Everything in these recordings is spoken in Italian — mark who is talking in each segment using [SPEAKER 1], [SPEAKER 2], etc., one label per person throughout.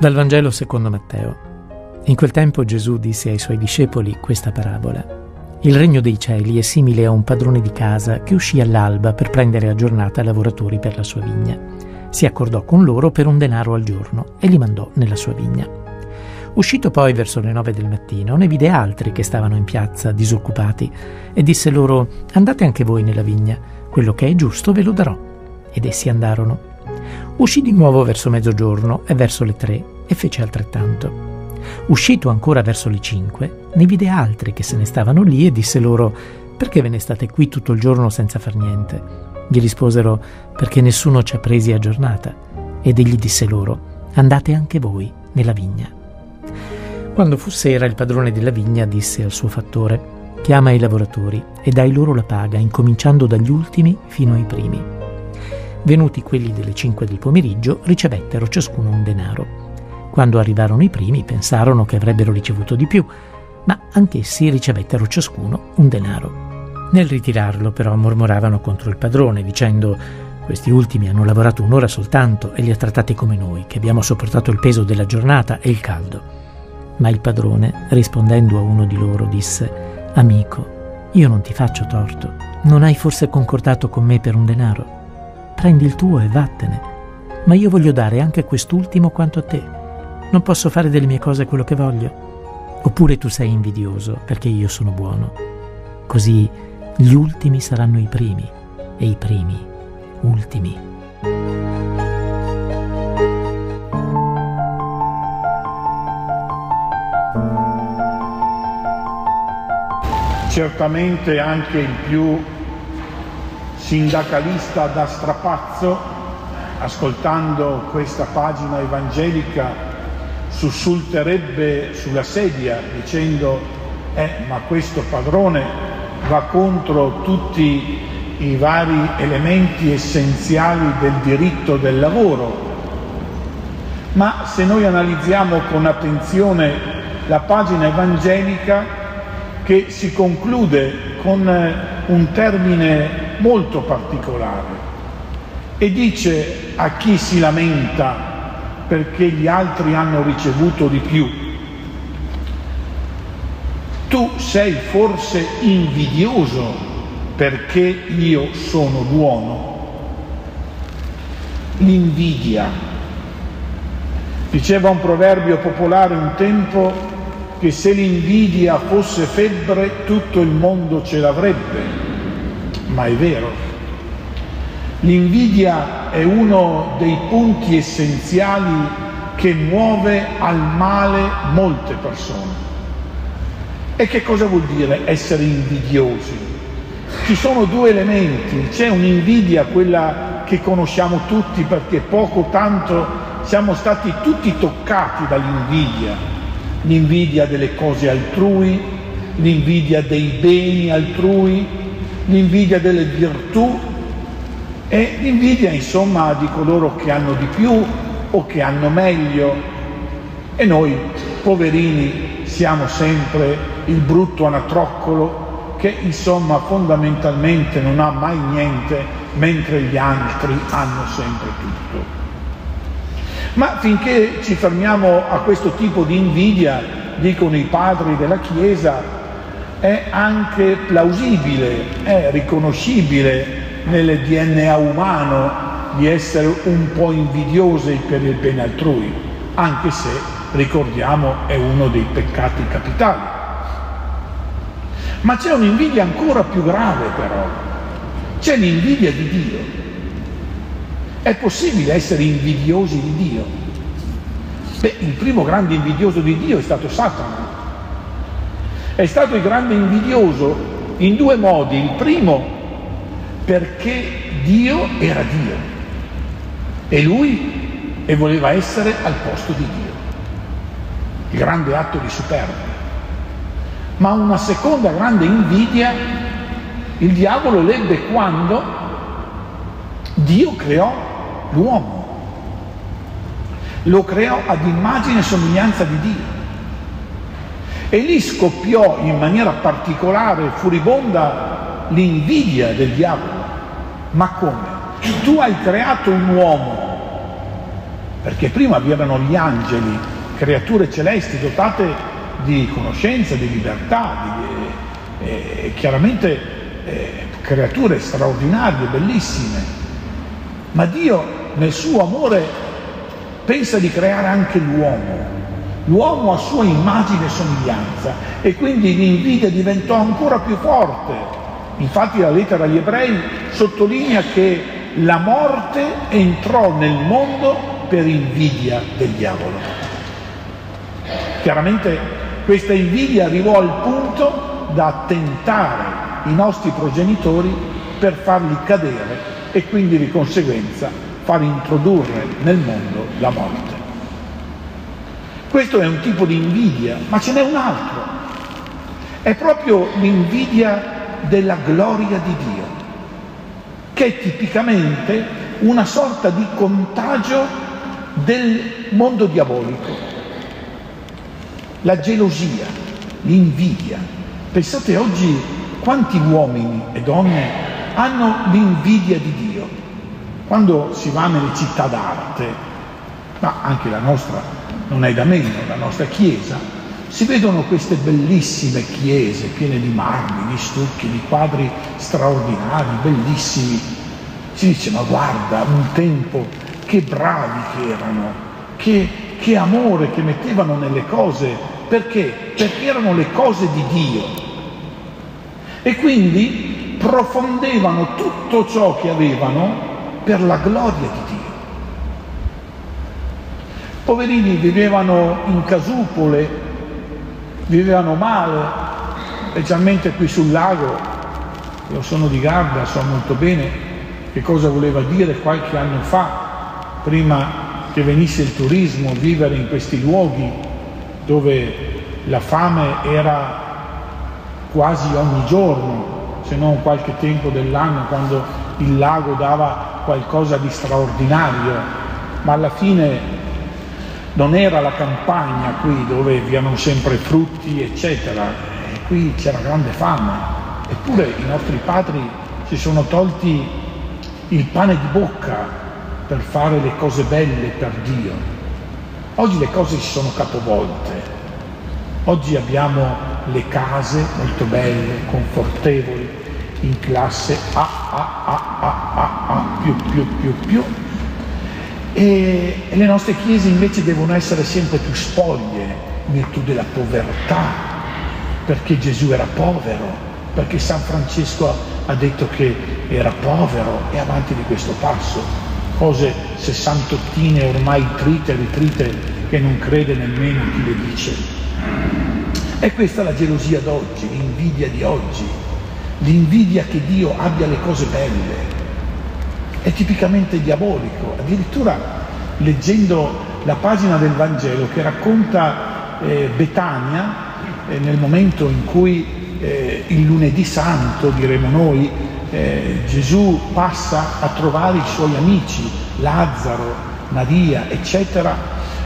[SPEAKER 1] Dal Vangelo secondo Matteo. In quel tempo Gesù disse ai suoi discepoli questa parabola. Il regno dei cieli è simile a un padrone di casa che uscì all'alba per prendere a giornata lavoratori per la sua vigna. Si accordò con loro per un denaro al giorno e li mandò nella sua vigna. Uscito poi verso le nove del mattino, ne vide altri che stavano in piazza, disoccupati, e disse loro, andate anche voi nella vigna, quello che è giusto ve lo darò. Ed essi andarono. Uscì di nuovo verso mezzogiorno e verso le tre e fece altrettanto. Uscito ancora verso le cinque, ne vide altri che se ne stavano lì e disse loro Perché ve ne state qui tutto il giorno senza far niente? Gli risposero Perché nessuno ci ha presi a giornata. Ed egli disse loro Andate anche voi nella vigna. Quando fu sera il padrone della vigna disse al suo fattore Chiama i lavoratori e dai loro la paga, incominciando dagli ultimi fino ai primi Venuti quelli delle 5 del pomeriggio, ricevettero ciascuno un denaro. Quando arrivarono i primi pensarono che avrebbero ricevuto di più, ma anch'essi ricevettero ciascuno un denaro. Nel ritirarlo però mormoravano contro il padrone, dicendo questi ultimi hanno lavorato un'ora soltanto e li ha trattati come noi, che abbiamo sopportato il peso della giornata e il caldo. Ma il padrone, rispondendo a uno di loro, disse Amico, io non ti faccio torto. Non hai forse concordato con me per un denaro? Prendi il tuo e vattene. Ma io voglio dare anche quest'ultimo quanto a te. Non posso fare delle mie cose quello che voglio? Oppure tu sei invidioso perché io sono buono? Così gli ultimi saranno i primi e i primi ultimi.
[SPEAKER 2] Certamente anche il più sindacalista da strapazzo, ascoltando questa pagina evangelica, sussulterebbe sulla sedia dicendo eh, ma questo padrone va contro tutti i vari elementi essenziali del diritto del lavoro. Ma se noi analizziamo con attenzione la pagina evangelica che si conclude con un termine molto particolare e dice a chi si lamenta perché gli altri hanno ricevuto di più, tu sei forse invidioso perché io sono buono? L'invidia. Diceva un proverbio popolare un tempo che se l'invidia fosse febbre tutto il mondo ce l'avrebbe ma è vero. L'invidia è uno dei punti essenziali che muove al male molte persone. E che cosa vuol dire essere invidiosi? Ci sono due elementi, c'è un'invidia, quella che conosciamo tutti perché poco tanto siamo stati tutti toccati dall'invidia, l'invidia delle cose altrui, l'invidia dei beni altrui, l'invidia delle virtù e l'invidia insomma di coloro che hanno di più o che hanno meglio e noi poverini siamo sempre il brutto anatroccolo che insomma fondamentalmente non ha mai niente mentre gli altri hanno sempre tutto. Ma finché ci fermiamo a questo tipo di invidia, dicono i padri della Chiesa, è anche plausibile, è riconoscibile nel DNA umano di essere un po' invidiosi per il bene altrui, anche se, ricordiamo, è uno dei peccati capitali. Ma c'è un'invidia ancora più grave però, c'è l'invidia di Dio. È possibile essere invidiosi di Dio? Beh, il primo grande invidioso di Dio è stato Satana, è stato il grande invidioso in due modi. Il primo perché Dio era Dio e lui e voleva essere al posto di Dio. Il grande atto di superbia. Ma una seconda grande invidia il diavolo l'ebbe quando Dio creò l'uomo. Lo creò ad immagine e somiglianza di Dio. E lì scoppiò in maniera particolare, furibonda, l'invidia del diavolo. Ma come? Tu hai creato un uomo perché prima vi erano gli angeli, creature celesti dotate di conoscenza, di libertà, di, eh, eh, chiaramente eh, creature straordinarie, bellissime, ma Dio nel suo amore pensa di creare anche l'uomo, l'uomo a sua immagine e somiglianza e quindi l'invidia diventò ancora più forte. Infatti la lettera agli ebrei sottolinea che la morte entrò nel mondo per invidia del diavolo. Chiaramente questa invidia arrivò al punto da tentare i nostri progenitori per farli cadere e quindi di conseguenza far introdurre nel mondo la morte. Questo è un tipo di invidia, ma ce n'è un altro. È proprio l'invidia della gloria di Dio, che è tipicamente una sorta di contagio del mondo diabolico. La gelosia, l'invidia. Pensate oggi quanti uomini e donne hanno l'invidia di Dio. Quando si va nelle città d'arte, ma anche la nostra non è da meno, la nostra chiesa, si vedono queste bellissime chiese piene di marmi, di stucchi, di quadri straordinari, bellissimi. Si dice, ma guarda, un tempo che bravi che erano, che, che amore che mettevano nelle cose, perché? Perché erano le cose di Dio. E quindi profondevano tutto ciò che avevano per la gloria di. Poverini vivevano in casupole, vivevano male, specialmente qui sul lago. Io sono di Garda, so molto bene che cosa voleva dire qualche anno fa prima che venisse il turismo, vivere in questi luoghi dove la fame era quasi ogni giorno, se non qualche tempo dell'anno, quando il lago dava qualcosa di straordinario, ma alla fine non era la campagna qui dove vi erano sempre frutti, eccetera, e qui c'era grande fame. Eppure i nostri padri si sono tolti il pane di bocca per fare le cose belle per Dio. Oggi le cose si sono capovolte. Oggi abbiamo le case molto belle, confortevoli, in classe A, A, A, A, A, A, più, più, più, più. E, e le nostre chiese invece devono essere sempre più spoglie in virtù della povertà, perché Gesù era povero, perché San Francesco ha detto che era povero e avanti di questo passo cose sessantottine ormai trite e ritrite che non crede nemmeno chi le dice. È questa la gelosia d'oggi, l'invidia di oggi, l'invidia che Dio abbia le cose belle. È tipicamente diabolico, addirittura leggendo la pagina del Vangelo che racconta eh, Betania eh, nel momento in cui eh, il lunedì santo, diremo noi, eh, Gesù passa a trovare i suoi amici, Lazzaro, Maria, eccetera,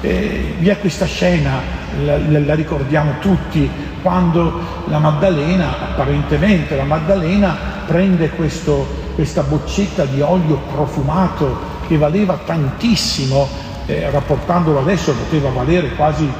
[SPEAKER 2] eh, vi è questa scena, la, la, ricordiamo tutti, quando la Maddalena, apparentemente la Maddalena, prende questo, questa boccetta di olio profumato che valeva tantissimo, eh, rapportandolo adesso poteva valere quasi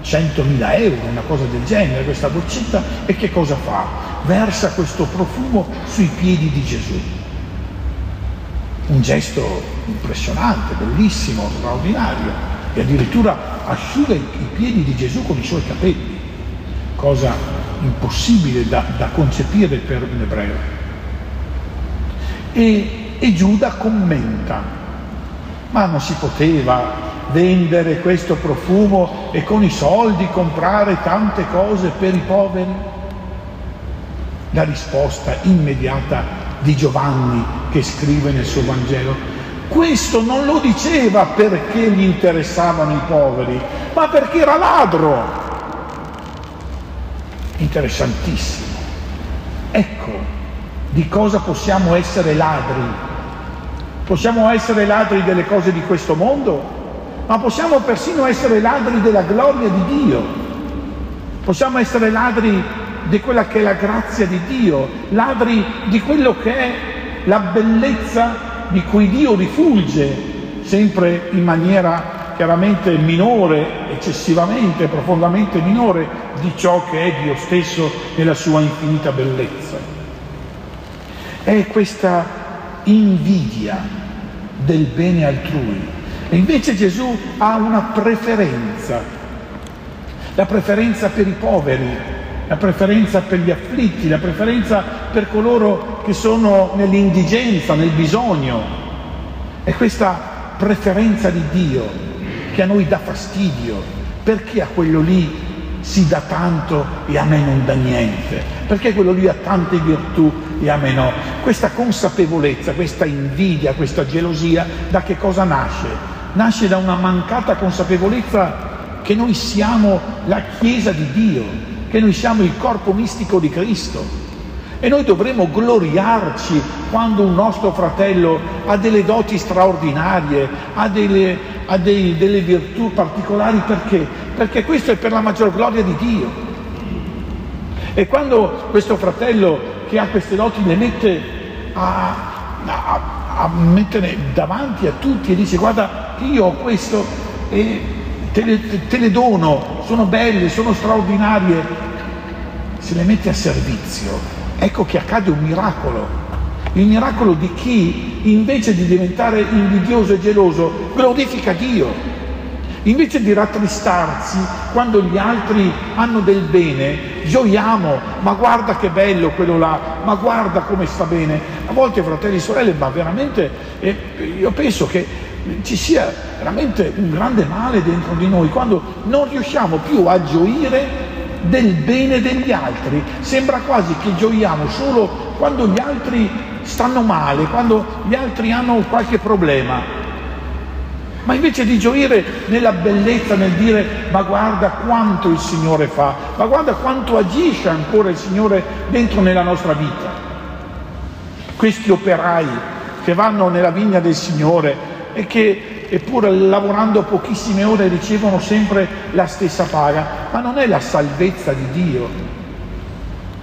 [SPEAKER 2] 100.000 euro, una cosa del genere, questa boccetta, e che cosa fa? Versa questo profumo sui piedi di Gesù. Un gesto impressionante, bellissimo, straordinario, e addirittura asciuga i, piedi di Gesù con i suoi capelli, cosa impossibile da, da concepire per un ebreo. E, e Giuda commenta, ma non si poteva vendere questo profumo e con i soldi comprare tante cose per i poveri? La risposta immediata di Giovanni che scrive nel suo Vangelo, questo non lo diceva perché gli interessavano i poveri, ma perché era ladro. Interessantissimo. Ecco di cosa possiamo essere ladri. Possiamo essere ladri delle cose di questo mondo ma possiamo persino essere ladri della gloria di Dio, possiamo essere ladri di quella che è la grazia di Dio, ladri di quello che è la bellezza di cui Dio rifulge sempre in maniera chiaramente minore, eccessivamente, profondamente minore di ciò che è Dio stesso nella sua infinita bellezza. È questa invidia del bene altrui. E invece Gesù ha una preferenza, la preferenza per i poveri, la preferenza per gli afflitti, la preferenza per coloro che sono nell'indigenza, nel bisogno. È questa preferenza di Dio che a noi dà fastidio, perché a quello lì si dà tanto e a me non dà niente, perché quello lì ha tante virtù e a me no. Questa consapevolezza, questa invidia, questa gelosia, da che cosa nasce? Nasce da una mancata consapevolezza che noi siamo la Chiesa di Dio, che noi siamo il corpo mistico di Cristo. E noi dovremmo gloriarci quando un nostro fratello ha delle doti straordinarie, ha delle, ha dei, delle virtù particolari perché? Perché questo è per la maggior gloria di Dio. E quando questo fratello che ha queste doti le mette a, a, a mettere davanti a tutti e dice guarda io ho questo e te le, te le dono, sono belle, sono straordinarie, se le mette a servizio ecco che accade un miracolo. Il miracolo di chi invece di diventare invidioso e geloso glorifica Dio. Invece di rattristarsi quando gli altri hanno del bene, gioiamo, ma guarda che bello quello là, ma guarda come sta bene. A volte, fratelli e sorelle, ma veramente eh, io penso che ci sia veramente un grande male dentro di noi quando non riusciamo più a gioire del bene degli altri. Sembra quasi che gioiamo solo quando gli altri stanno male, quando gli altri hanno qualche problema. Ma invece di gioire nella bellezza, nel dire ma guarda quanto il Signore fa, ma guarda quanto agisce ancora il Signore dentro nella nostra vita. Questi operai che vanno nella vigna del Signore e che eppure lavorando pochissime ore ricevono sempre la stessa paga, ma non è la salvezza di Dio.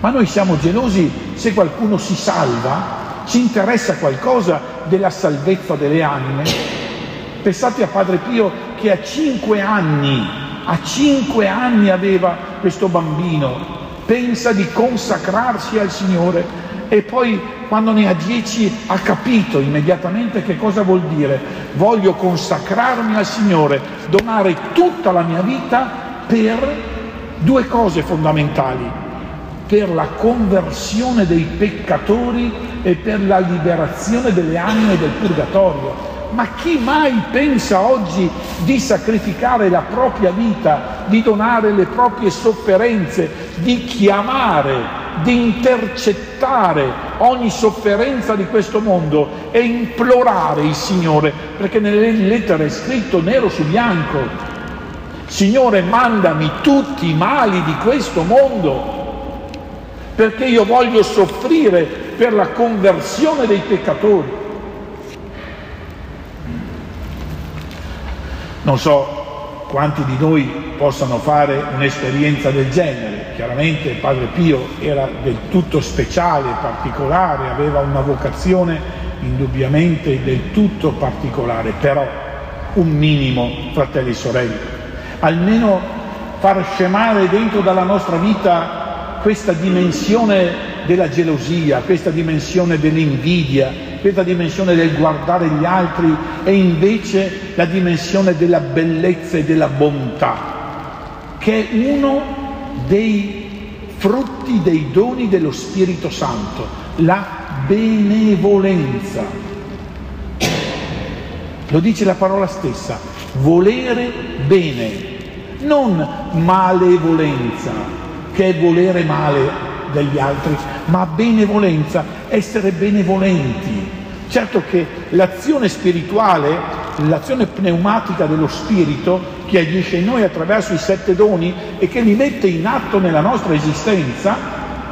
[SPEAKER 2] Ma noi siamo gelosi se qualcuno si salva, ci interessa qualcosa della salvezza delle anime. Pensate a Padre Pio che a cinque anni, a cinque anni aveva questo bambino, pensa di consacrarsi al Signore e poi quando ne ha dieci ha capito immediatamente che cosa vuol dire. Voglio consacrarmi al Signore, donare tutta la mia vita per due cose fondamentali, per la conversione dei peccatori e per la liberazione delle anime del purgatorio. Ma chi mai pensa oggi di sacrificare la propria vita, di donare le proprie sofferenze, di chiamare di intercettare ogni sofferenza di questo mondo e implorare il Signore, perché nelle lettere è scritto nero su bianco, Signore mandami tutti i mali di questo mondo, perché io voglio soffrire per la conversione dei peccatori. Non so quanti di noi possano fare un'esperienza del genere. Chiaramente Padre Pio era del tutto speciale, particolare, aveva una vocazione indubbiamente del tutto particolare, però un minimo, fratelli e sorelle, almeno far scemare dentro dalla nostra vita questa dimensione della gelosia, questa dimensione dell'invidia, questa dimensione del guardare gli altri e invece la dimensione della bellezza e della bontà, che è uno dei frutti dei doni dello Spirito Santo, la benevolenza. Lo dice la parola stessa, volere bene, non malevolenza, che è volere male degli altri, ma benevolenza, essere benevolenti. Certo che l'azione spirituale, l'azione pneumatica dello Spirito che agisce in noi attraverso i sette doni e che li mette in atto nella nostra esistenza,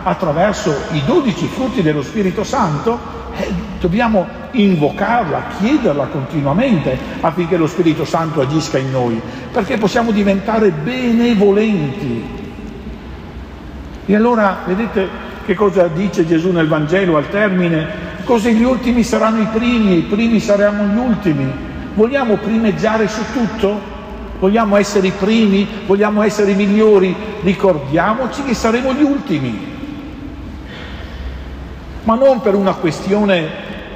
[SPEAKER 2] attraverso i dodici frutti dello Spirito Santo, eh, dobbiamo invocarla, chiederla continuamente affinché lo Spirito Santo agisca in noi, perché possiamo diventare benevolenti. E allora vedete che cosa dice Gesù nel Vangelo al termine? Così gli ultimi saranno i primi i primi saranno gli ultimi. Vogliamo primeggiare su tutto? Vogliamo essere i primi? Vogliamo essere i migliori? Ricordiamoci che saremo gli ultimi. Ma non per una questione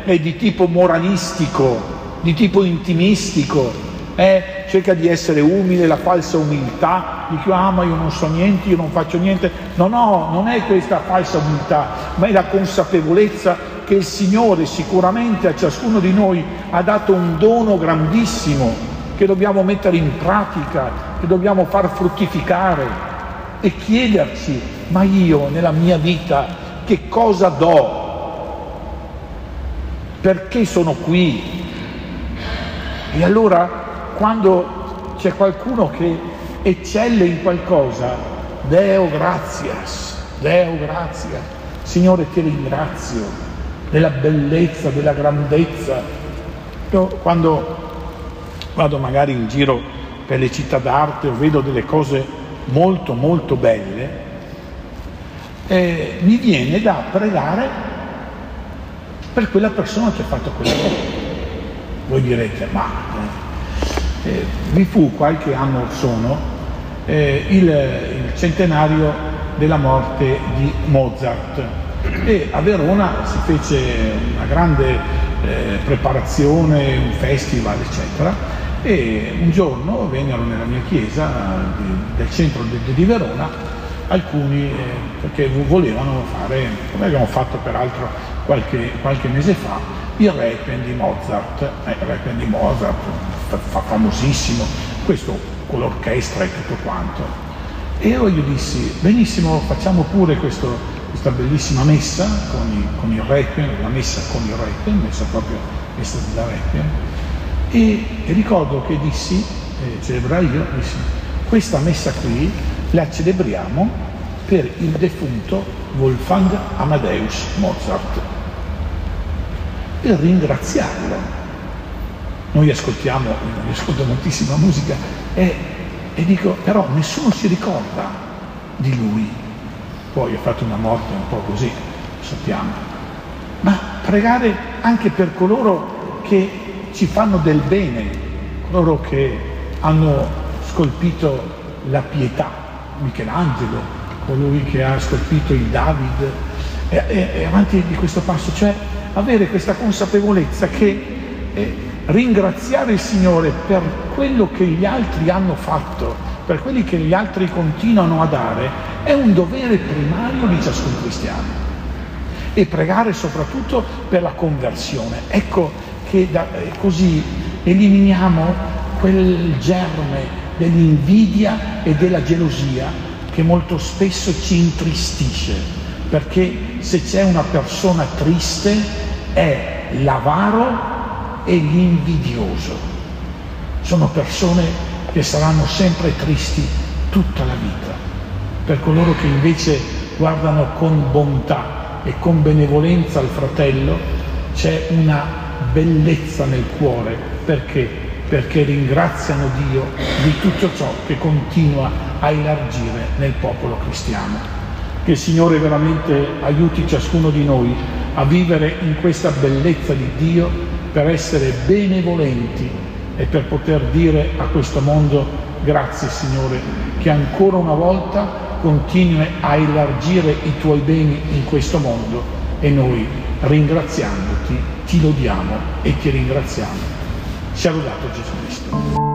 [SPEAKER 2] eh, di tipo moralistico, di tipo intimistico, eh? Cerca di essere umile, la falsa umiltà, dico ah ma io non so niente, io non faccio niente. No, no, non è questa falsa umiltà, ma è la consapevolezza che il Signore sicuramente a ciascuno di noi ha dato un dono grandissimo che dobbiamo mettere in pratica, che dobbiamo far fruttificare e chiederci, ma io nella mia vita che cosa do? Perché sono qui? E allora quando c'è qualcuno che eccelle in qualcosa, Deo grazias, Deo grazias, Signore ti ringrazio della bellezza, della grandezza. Io quando vado magari in giro per le città d'arte o vedo delle cose molto molto belle, eh, mi viene da pregare per quella persona che ha fatto quella cosa. Voi direte, ma eh, vi fu qualche anno or sono eh, il, il centenario della morte di Mozart. E a Verona si fece una grande eh, preparazione, un festival eccetera. E un giorno vennero nella mia chiesa di, del centro di, di Verona alcuni eh, perché volevano fare, come abbiamo fatto peraltro qualche, qualche mese fa, il Requiem di Mozart, eh, il Requiem di Mozart, famosissimo, questo con l'orchestra e tutto quanto. E io gli dissi, benissimo, facciamo pure questo, questa bellissima messa con, i, con, il requiem, la messa con il requiem, messa proprio messa della requiem, e, e ricordo che dissi, eh, celebrai io, dissi, questa messa qui la celebriamo per il defunto Wolfgang Amadeus Mozart, per ringraziarlo. Noi ascoltiamo, io ascolto moltissima musica e, e dico, però nessuno si ricorda di lui, poi ha fatto una morte un po' così, sappiamo. Ma pregare anche per coloro che ci fanno del bene, coloro che hanno scolpito la pietà, Michelangelo, colui che ha scolpito il David, e, e, e avanti di questo passo, cioè avere questa consapevolezza che eh, ringraziare il Signore per quello che gli altri hanno fatto, per quelli che gli altri continuano a dare, è un dovere primario di ciascun cristiano. E pregare soprattutto per la conversione. Ecco che da, eh, così eliminiamo quel germe dell'invidia e della gelosia che molto spesso ci intristisce, perché se c'è una persona triste è l'avaro e l'invidioso. Sono persone che saranno sempre tristi tutta la vita per coloro che invece guardano con bontà e con benevolenza al fratello, c'è una bellezza nel cuore. Perché? Perché ringraziano Dio di tutto ciò che continua a elargire nel popolo cristiano. Che il Signore veramente aiuti ciascuno di noi a vivere in questa bellezza di Dio per essere benevolenti e per poter dire a questo mondo grazie Signore che ancora una volta continui a elargire i tuoi beni in questo mondo e noi ringraziandoti ti lodiamo e ti ringraziamo. Sia lodato Gesù Cristo.